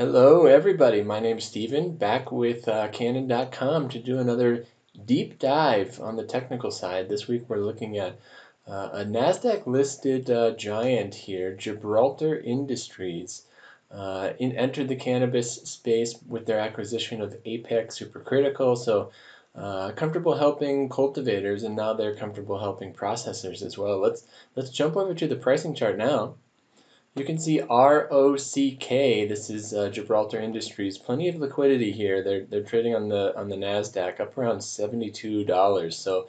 Hello, everybody. My name's Steven, back with uh, Cannin.com to do another deep dive on the technical side. This week we're looking at uh, a NASDAQ listed uh, giant here, Gibraltar Industries. Uh, in, entered the cannabis space with their acquisition of Apex Supercritical. So, uh, comfortable helping cultivators, and now they're comfortable helping processors as well. Let's let's jump over to the pricing chart now. You can see ROCK. This is uh, Gibraltar Industries. Plenty of liquidity here. They're they're trading on the on the Nasdaq up around seventy two dollars. So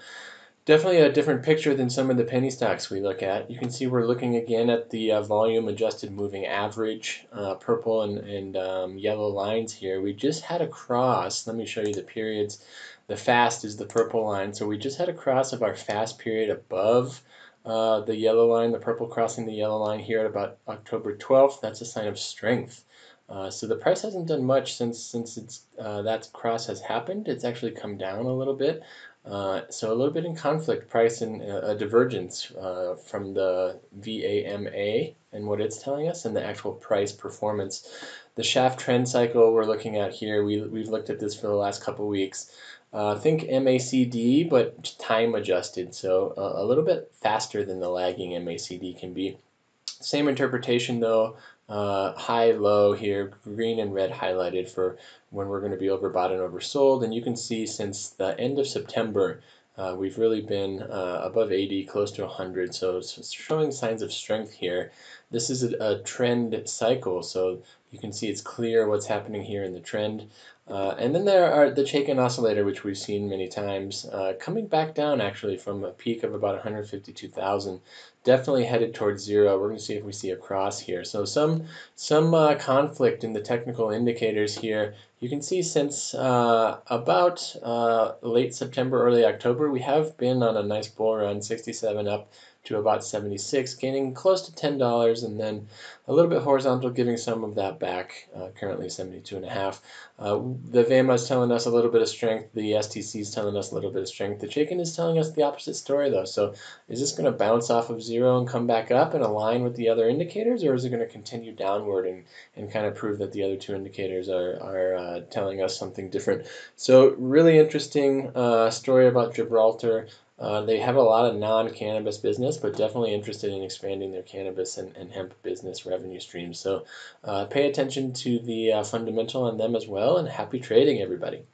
definitely a different picture than some of the penny stocks we look at. You can see we're looking again at the uh, volume adjusted moving average, uh, purple and and um, yellow lines here. We just had a cross. Let me show you the periods. The fast is the purple line. So we just had a cross of our fast period above uh, the yellow line, the purple crossing the yellow line here at about October 12th, that's a sign of strength. Uh, so the price hasn't done much since since it's uh, that cross has happened. It's actually come down a little bit. Uh, so a little bit in conflict, price and uh, a divergence uh, from the VAMA and what it's telling us and the actual price performance. The Schaff trend cycle we're looking at here, we, we've looked at this for the last couple weeks. Uh, think MACD, but time adjusted, so a, a little bit faster than the lagging MACD can be. Same interpretation though, uh, high, low here, green and red highlighted for when we're going to be overbought and oversold. And you can see since the end of September, uh, we've really been uh, above 80, close to 100, so it's showing signs of strength here. This is a, a, trend cycle, so you can see it's clear what's happening here in the trend. Uh, and then there are the Chaikin oscillator, which we've seen many times, uh, coming back down actually from a peak of about 152,000, definitely headed towards zero. We're going to see if we see a cross here. So some some uh, conflict in the technical indicators here. You can see since uh, about uh, late September, early October, we have been on a nice bull run, 67 up to about 76, gaining close to $10 and then a little bit horizontal, giving some of that back, uh, currently 72 and a half. Uh, the VAMA is telling us a little bit of strength. The STC is telling us a little bit of strength. The Chaikin is telling us the opposite story though. So is this going to bounce off of zero and come back up and align with the other indicators or is it going to continue downward and, and kind of prove that the other two indicators are, are uh, telling us something different? So really interesting uh, story about Gibraltar. Uh, they have a lot of non-cannabis business, but definitely interested in expanding their cannabis and, and hemp business revenue streams. So uh, pay attention to the uh, fundamental on them as well, and happy trading, everybody.